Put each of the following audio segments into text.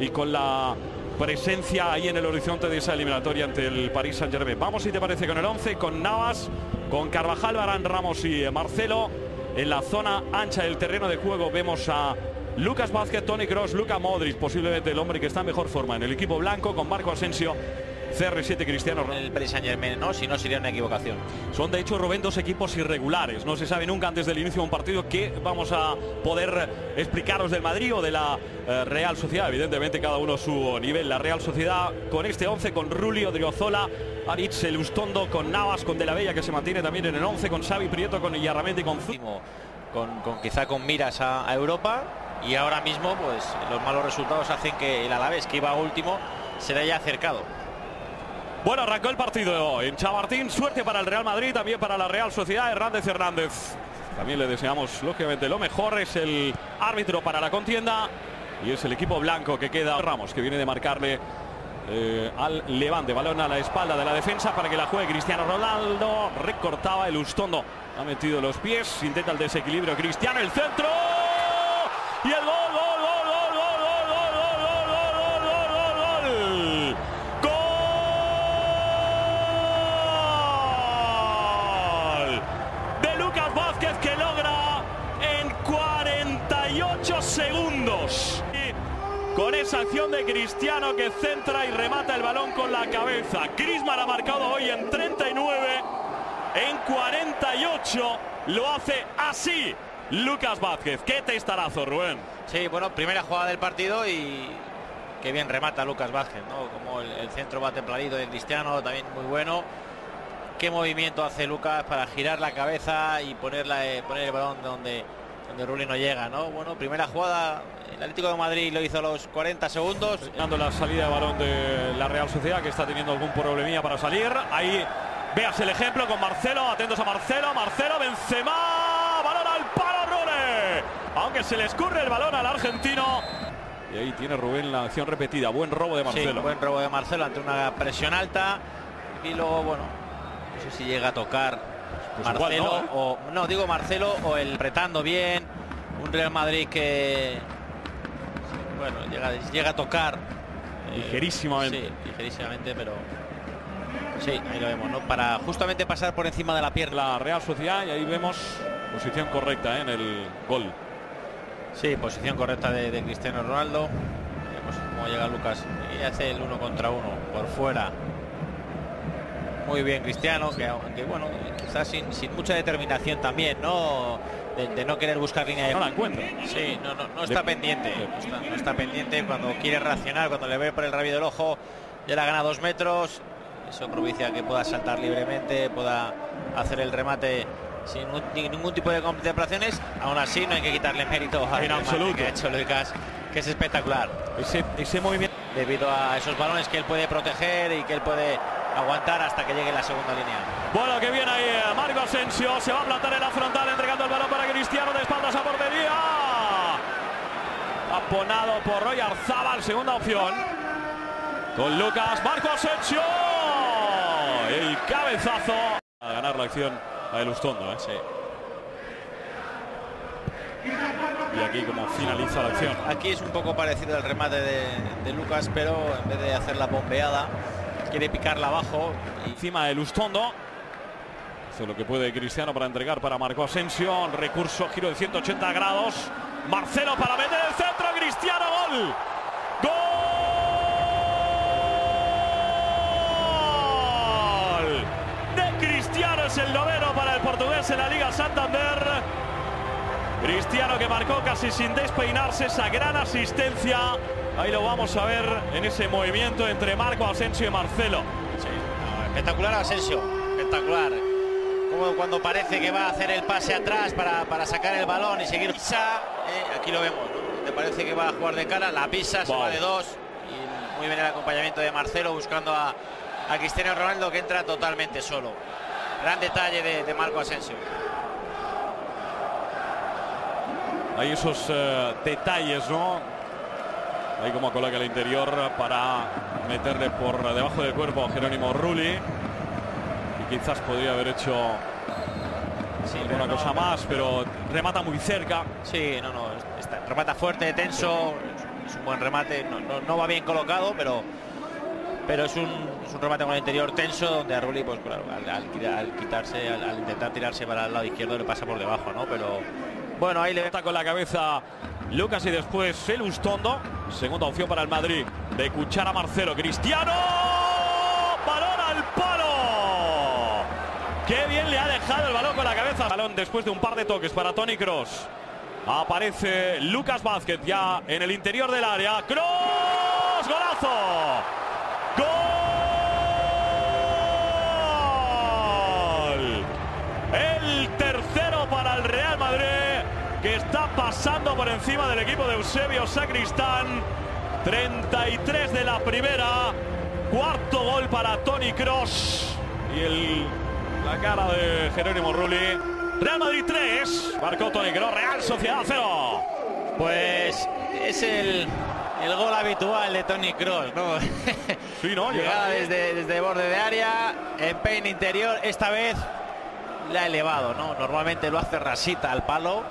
y con la presencia ahí en el horizonte de esa eliminatoria ante el Paris Saint Germain. Vamos si te parece con el 11, con Navas, con Carvajal, Barán, Ramos y Marcelo. En la zona ancha del terreno de juego vemos a Lucas Vázquez, Tony Cross, Luca Modric, posiblemente el hombre que está en mejor forma en el equipo blanco, con Marco Asensio CR7 Cristiano El Paris Saint Germain, ¿no? Si no sería una equivocación. Son de hecho Rubén dos equipos irregulares. No se sabe nunca antes del inicio de un partido qué vamos a poder explicaros del Madrid o de la eh, Real Sociedad. Evidentemente cada uno su nivel. La Real Sociedad con este 11, con Rulli, Odriozola, Aritz, Elustondo, con Navas, con De la Bella que se mantiene también en el 11, con Xavi Prieto, con Illarramendi, con Con, con quizá con miras a, a Europa y ahora mismo pues los malos resultados hacen que el Alavés que iba último se le haya acercado. Bueno, arrancó el partido en Chamartín. Suerte para el Real Madrid, también para la Real Sociedad. Hernández Hernández. También le deseamos, lógicamente, lo mejor. Es el árbitro para la contienda. Y es el equipo blanco que queda. Ramos, que viene de marcarle eh, al Levante. Balón a la espalda de la defensa para que la juegue Cristiano Ronaldo. Recortaba el Ustondo. Ha metido los pies. Intenta el desequilibrio. Cristiano, el centro. Y el gol, esa acción de Cristiano que centra y remata el balón con la cabeza. Griezmann ha marcado hoy en 39. En 48 lo hace así Lucas Vázquez. Qué testarazo, Rubén. Sí, bueno, primera jugada del partido y qué bien remata Lucas Vázquez, ¿no? Como el, el centro va templadito de Cristiano, también muy bueno. Qué movimiento hace Lucas para girar la cabeza y ponerla, eh, poner el balón donde, donde Rulli no llega, ¿no? Bueno, primera jugada, el Atlético de Madrid lo hizo a los 40 segundos. Dando la salida de balón de la Real Sociedad que está teniendo algún problemilla para salir. Ahí veas el ejemplo con Marcelo. Atentos a Marcelo. Marcelo Benzema. Balón al palo Rune. Aunque se le escurre el balón al argentino. Y ahí tiene Rubén la acción repetida. Buen robo de Marcelo. Sí, buen robo de Marcelo ante una presión alta. Y luego, bueno, no sé si llega a tocar Pues Marcelo igual no, ¿eh? o no digo Marcelo o el apretando bien. Un Real Madrid que bueno, llega, llega a tocar eh, Ligerísimamente. Sí, ligerísimamente, pero sí, ahí lo vemos, ¿no? Para justamente pasar por encima de la pierna. La Real Sociedad y ahí vemos posición correcta ¿eh? en el gol. Sí, posición correcta de, de Cristiano Ronaldo. Vemos cómo llega Lucas y hace el uno contra uno por fuera. Muy bien Cristiano, que aunque bueno, quizás sin, sin mucha determinación también, ¿no? De, de no querer buscar línea de No la encuentra. Sí, no, no, no está pendiente. No está, no está pendiente cuando quiere reaccionar, cuando le ve por el rabillo del ojo, ya la gana dos metros. Eso propicia que pueda saltar libremente, pueda hacer el remate sin ningún tipo de contemplaciones. Aún así, no hay que quitarle mérito al En absoluto. que ha hecho Lucas, que es espectacular. Ese, ese movimiento. Debido a esos balones que él puede proteger y que él puede aguantar hasta que llegue la segunda línea. Bueno, que viene ahí eh, Marco Asensio. Se va a plantar en la frontal entregando el balón para Cristiano de espaldas a portería. Aponado por Roy Arzabal, segunda opción. Con Lucas, Marco Asensio. El cabezazo. A ganar la acción a Elustondo. ¿eh? Y aquí como finaliza la acción. Aquí es un poco parecido al remate de, de Lucas, pero en vez de hacer la bombeada, quiere picarla abajo. Encima de Lustondo. Lo que puede Cristiano para entregar para Marco Asensio. Recurso, giro de 180 grados. Marcelo para meter el centro. Cristiano, gol. Gol de Cristiano. Es el noveno para el portugués en la Liga Santander. Cristiano que marcó casi sin despeinarse esa gran asistencia. Ahí lo vamos a ver en ese movimiento entre Marco Asensio y Marcelo. Espectacular Asensio, espectacular. Cuando parece que va a hacer el pase atrás para, para sacar el balón y seguir. Pisa, eh, aquí lo vemos, ¿no? Te parece que va a jugar de cara, la pisa, se Wow. va de dos. Y muy bien el acompañamiento de Marcelo buscando a, a Cristiano Ronaldo que entra totalmente solo. Gran detalle de, de Marco Asensio. Hay esos eh, detalles, ¿no? Ahí como coloca el interior para meterle por debajo del cuerpo a Jerónimo Rulli. Quizás podría haber hecho Sí, alguna no- cosa más, pero remata muy cerca. Sí, no, no, está- remata fuerte, tenso, es un buen remate, no, no- no va bien colocado, pero pero es un, es un remate con el interior tenso donde a Rulli, pues claro, al, al quita- al quitarse, al, al intentar tirarse para el lado izquierdo le pasa por debajo, ¿no? Pero bueno, ahí le Está con la cabeza Lucas y después el Ustondo. Segunda opción para el Madrid de Cuchara Marcelo. Cristiano. Qué bien le ha dejado el balón con la cabeza. Balón después de un par de toques para Tony Cross. Aparece Lucas Vázquez ya en el interior del área. Cross. Golazo. Gol. El tercero para el Real Madrid que está pasando por encima del equipo de Eusebio Sacristán. 33 de la primera. Cuarto gol para Tony Cross. Y el, la cara de Jerónimo Rulli. Real Madrid 3. Marcó Tony Cross. Real Sociedad 0. Pues es el, el gol habitual de Tony Cross, ¿no? Sí, ¿no? Llegada desde, desde borde de área, empeño interior, esta vez la ha elevado, ¿no? Normalmente lo hace rasita al palo.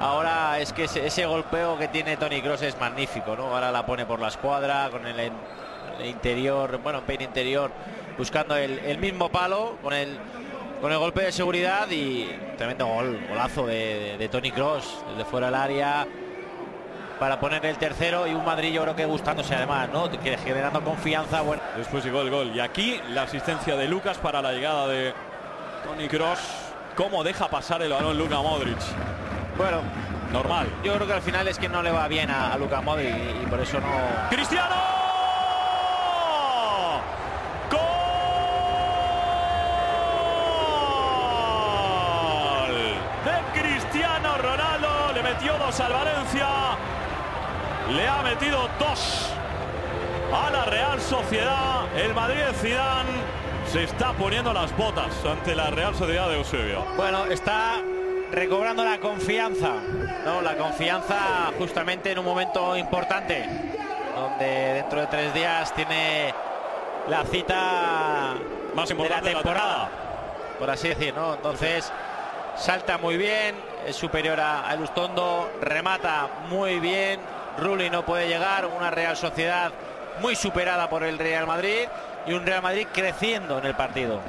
Ahora es que ese, ese golpeo que tiene Tony Cross es magnífico, ¿no? Ahora la pone por la escuadra con el, interior, bueno, empeño interior, buscando el, el mismo palo con el con el golpe de seguridad y tremendo gol, golazo de, de- de Tony Cross, desde fuera del área para poner el tercero y un Madrid yo creo que gustándose además, ¿no? Que generando confianza, bueno. Después llegó el gol. Y aquí la asistencia de Lucas para la llegada de Tony Cross. ¿Cómo deja pasar el balón Luka Modric? Bueno, Normal. yo creo que al final es que no le va bien a, a Luka Modric y, y por eso no. ¡Cristiano! Metió dos al Valencia. Le ha metido dos a la Real Sociedad. El Madrid de Zidane se está poniendo las botas ante la Real Sociedad de Eusebio. Bueno, está recobrando la confianza, ¿no? La confianza justamente en un momento importante, donde dentro de tres días tiene la cita Más de la importante de la temporada, por así decir, ¿no? Entonces salta muy bien, es superior a, a Elustondo, remata muy bien, Rulli no puede llegar, una Real Sociedad muy superada por el Real Madrid y un Real Madrid creciendo en el partido.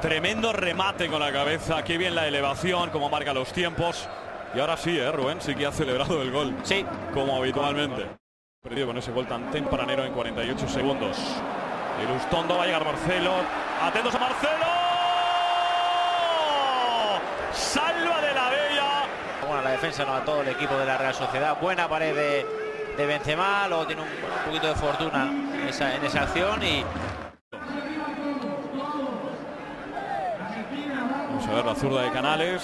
Tremendo remate con la cabeza. Qué bien la elevación, como marca los tiempos. Y ahora sí, ¿eh, Rubén? Sí que ha celebrado el gol. Sí, Como habitualmente. Perdido con ese gol tan tempranero en 48 segundos. El Ustondo va a llegar Marcelo. Atentos a Marcelo. Bueno, la defensa no a todo el equipo de la Real Sociedad. Buena pared de, de Benzema, luego tiene un, poquito de fortuna en esa, en esa acción y Vamos a ver la zurda de Canales.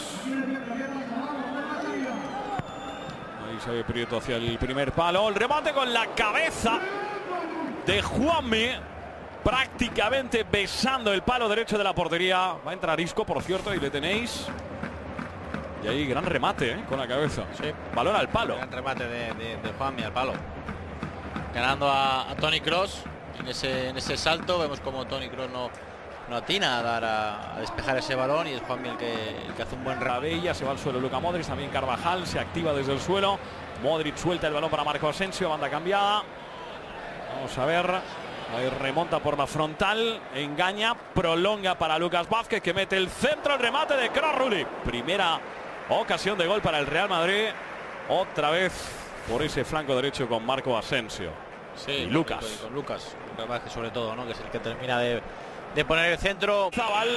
Ahí se ve Prieto hacia el primer palo. El remate con la cabeza de Juanmi. Prácticamente besando el palo derecho de la portería. Va a entrar Isco, por cierto, y le tenéis. Y ahí gran remate ¿eh? con la cabeza. Sí. Balón al palo. gran remate de, de, de Juanmi al palo. Ganando a, a Tony Cross en ese, en ese salto. Vemos como Tony Cross no, no atina a, dar a, a despejar ese balón y es Juanmi el que, el que hace un buen. Rabella, se va al suelo Luca Modric, también Carvajal se activa desde el suelo. Modric suelta el balón para Marco Asensio, banda cambiada. Vamos a ver. Ahí remonta por la frontal, engaña, prolonga para Lucas Vázquez que mete el centro, el remate de Kroos Rulli. Primera ocasión de gol para el Real Madrid. Otra vez por ese flanco derecho con Marco Asensio. Sí, Y Lucas. y con, Lucas, sobre todo, ¿no? que es el que termina de, de poner el centro. Zabal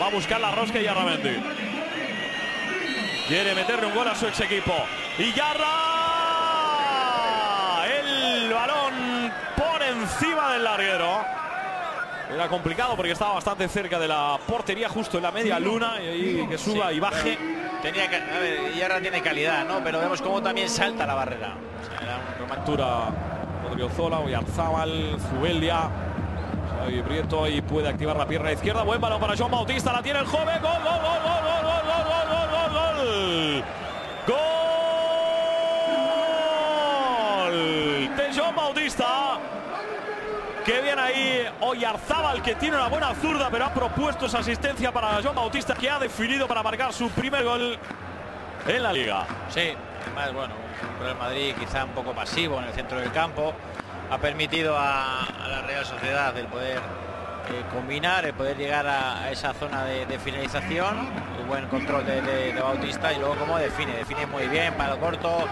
va a buscar la rosca y Yarramendi. Quiere meterle un gol a su ex equipo. Y Yarra. El balón por encima del larguero. Era complicado porque estaba bastante cerca de la portería, justo en la media luna. Y ahí que suba Sí, y baje. Tenía que, a ver, Yarra tiene calidad, ¿no? Pero vemos cómo también salta la barrera. O sea, era un remate. Altura Odriozola, Oyarzábal, Zubeldia. Xavi Prieto y puede activar la pierna izquierda. Buen balón para Joan Bautista. La tiene el joven. Gol, gol, gol, gol, gol, gol, gol, gol, gol, gol, gol. Gol de Joan Bautista. Qué bien ahí Oyarzábal que tiene una buena zurda, pero ha propuesto esa asistencia para Joan Bautista que ha definido para marcar su primer gol en la liga. Sí, además, bueno, Real Madrid quizá un poco pasivo en el centro del campo. Ha permitido a, la Real Sociedad el poder eh, combinar, el poder llegar a, esa zona de, finalización, un buen control de, Bautista y luego como define, define muy bien para el corto.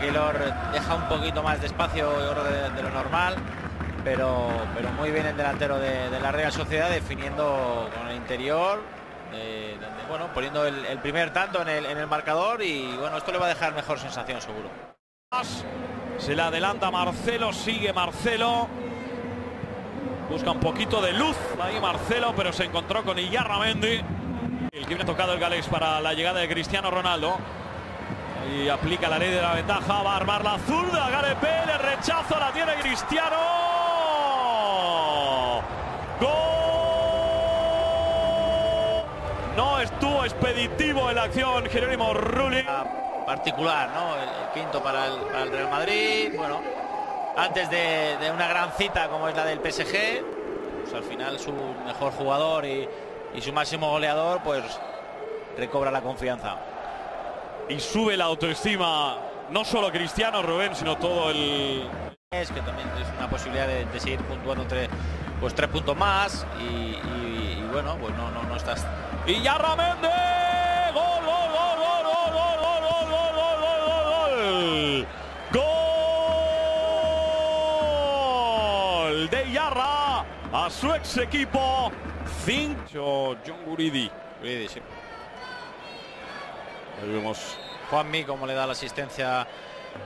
Keylor deja un poquito más de espacio de lo normal, pero, pero muy bien el delantero de, la Real Sociedad definiendo con el interior, bueno, poniendo el, primer tanto en el, en el marcador y bueno, esto le va a dejar mejor sensación seguro. Se le adelanta Marcelo, sigue Marcelo. Busca un poquito de luz ahí Marcelo, pero se encontró con Iyarramendi. El que viene tocado el galés para la llegada de Cristiano Ronaldo. Y aplica la ley de la ventaja, va a armar la zurda, Gareth Bale, el rechazo la tiene Cristiano. ¡Gol! No estuvo expeditivo en la acción Jerónimo Rulli. particular, ¿no? El, el quinto para el, para el Real Madrid. Bueno, antes de, de una gran cita como es la del PSG, pues al final su mejor jugador y, y su máximo goleador, pues recobra la confianza. y sube la autoestima no solo Cristiano Rubén sino todo el Es que también es una posibilidad de, de seguir puntuando tres, pues tres puntos más y, y- bueno, pues no, no, no estás y ya Ramendi gol gol gol gol gol gol gol gol gol gol gol gol de Yarra a su ex equipo 5 John Guridi Guridi, sí. ahí vemos Juanmi como le da la asistencia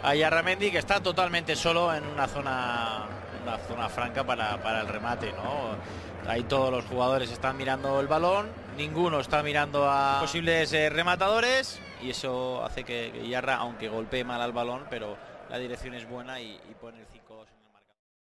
a Yarramendi que está totalmente solo en una zona una zona franca para, para el remate ¿no? ahí todos los jugadores están mirando el balón ninguno está mirando a posibles eh, rematadores y eso hace que, Yarra aunque golpee mal al balón pero la dirección es buena y, y pone el 5-2 en la-